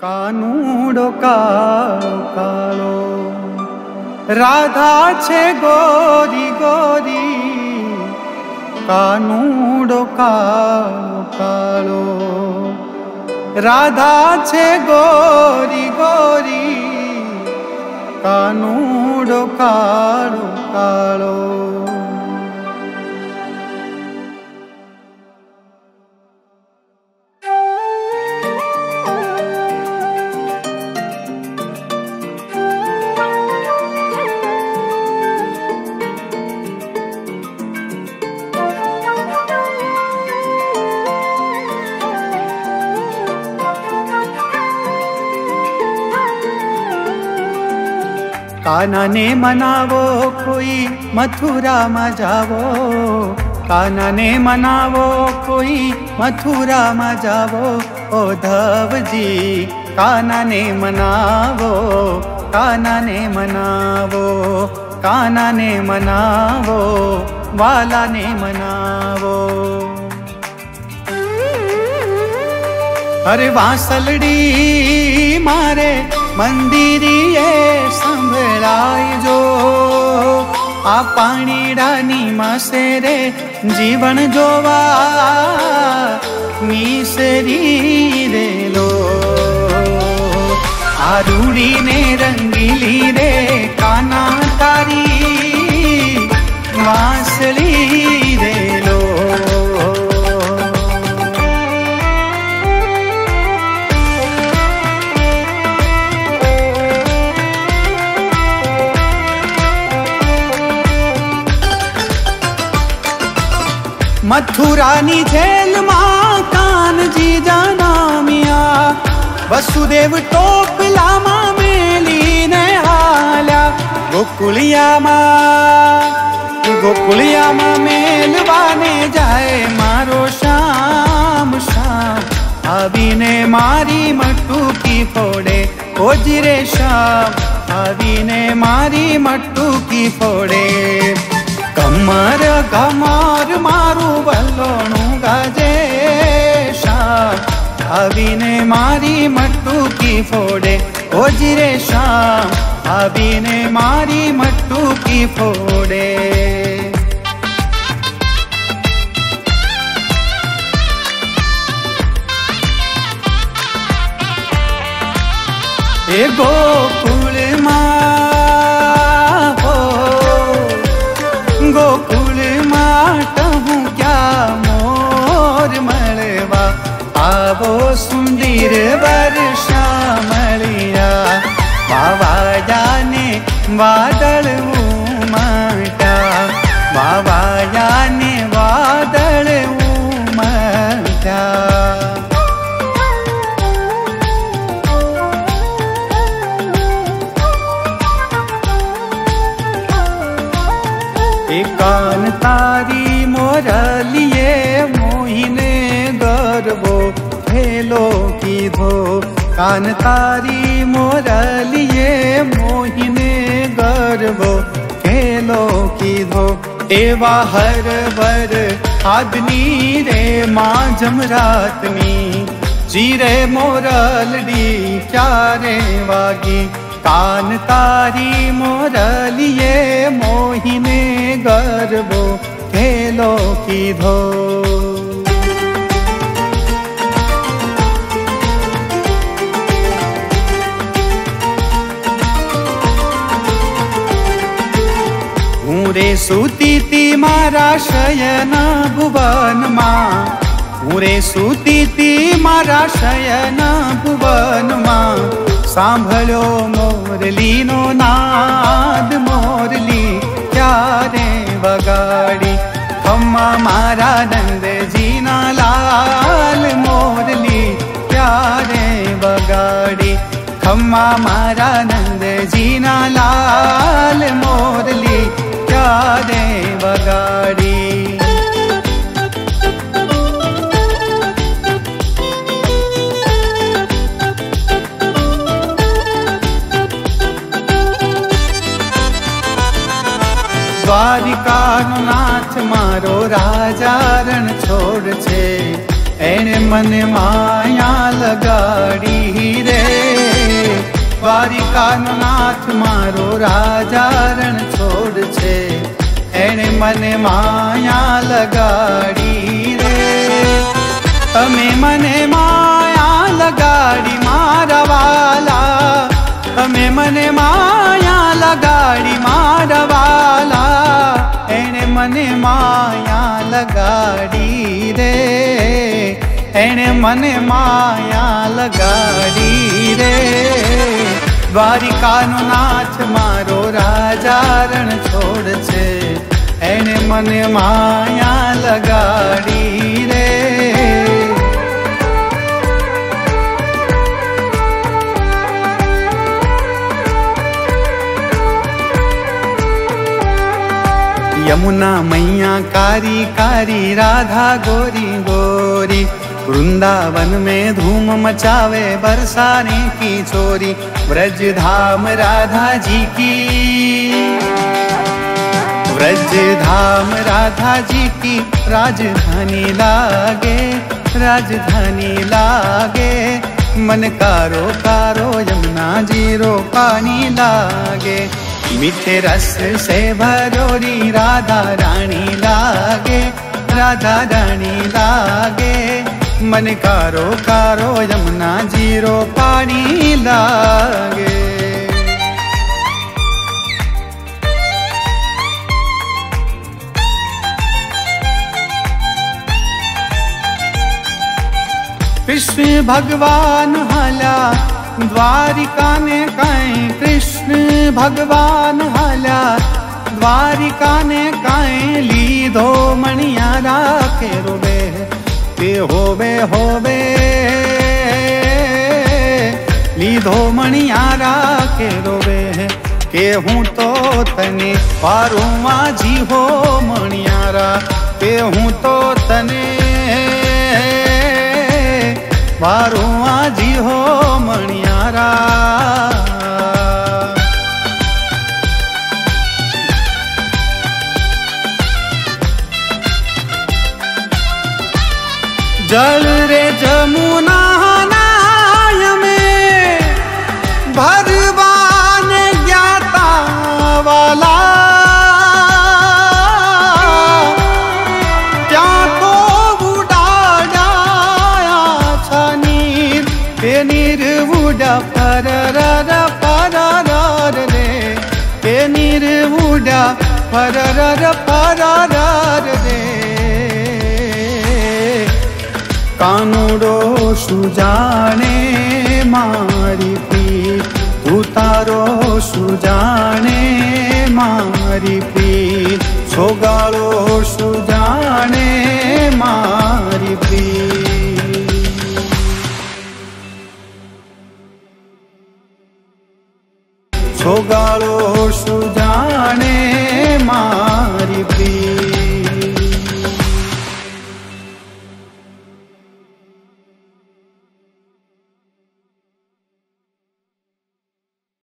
કાનુડો કાળો કાળો રાધા છે ગોરી ગોરી કાનુડો કાળો કાળો રાધા છે ગોરી ગોરી કાનુડો કાળો કાળો કાનાને મનાવો કોઈ મથુરામાં જાવો કાનાને મનાવો કોઈ મથુરામાં જાવો ઓ ધવજી કાનાને મનાવો કાનાને મનાવો કાનાને મનાવો વાલાને મનાવો અરે વાસલડી મારે મંદિરીએ સંભળાય જો આ પાણીડાની માસે રે જીવન જોવા મિસરી રેલો આ રૂડીને રંગીલી રે કાના મથુરાની જેલમાં કાનજી જાનામિયા વસુદેવ ટોપલામાં મેલીને હાલ્યા ગોકુળિયામાં ગોકુળિયામાં મેલવાને જાય મારો શામ શામ આવીને મારી મટુકી ફોડે ઓજરે શામ આવીને મારી મટુકી ફોડે કમર કમર आवी ने मारी मट्टू की फोड़े। ओ जिरे शाम आवी ने मारी मट्टू की फोड़े। गोकुल वादळ उमटा वावायाने तारी मोरलिये मोहिने गर्वो खेलो की धो। कानी मोलि मोहिने गर्वो केलो की धो एवा हर भर आदनीरे मा जीरे मोरलडी चारे वागी। कानी मोरलि मोहिने गर्वो के लो की धो રે સુતી મારા શયન ભુવનમાં હું રે સુતી મારા શયન ભુવનમાં સાંભળ્યો મોરલીનો નાદ મોરલી ક્યારે વગાડી ખમ્મા મારા નંદજીના લાલ મોરલી ક્યારે વગાડી ખમ્મા મારા નંદજીના લાલ મોરલી ક્યારે વગાડી. દ્વારિકાનો નાથ મારો રાજા રણ છોડ છે એણે મને માયા લગાડી રે. દ્વારિકાનો નાથ મારો રાજા મને માયા લગાડી રે તમે મને માયા લગાડી મારા વાલા. તમે મને માયા લગાડી મારા વાલા. એણે મને માયા લગાડી રે એણે મને માયા લગાડી રે દ્વારિકાનો નાથ મારો રાજા રણ છોડ છે मन माया लगाड़ी रे। यमुना मैया कारी कारी, राधा गोरी गोरी, वृंदावन में धूम मचावे बरसाने की चोरी ब्रज धाम राधा जी की। ब्रज धाम राधा जी की राजधानी लागे राजधानी लागे। मन कारो कारो यमुना ज़ीरो पानी लागे। मीठे रस से भरोरी राधा रानी लागे, राधा रानी लागे। मन कारो कारो यमुना ज़ीरो पानी लागे। कृष्ण भगवान हला द्वारिका ने कहीं कृष्ण भगवान हला द्वारिका ने कहीं लीधो मणिया राखे रोबे તે હોવે હોવે લીધો મણિયારા કે રોવે કે હું તો તને પારું માજી હો મણિયારા કે હું તો તને મારું આજી હો મણિયારા. निर उडारेर उड काडो सुजाे मारि पी उतो सुजे मारि पी सोगारो सुजे मारि पी છોગાળો સુજાણે મારી પી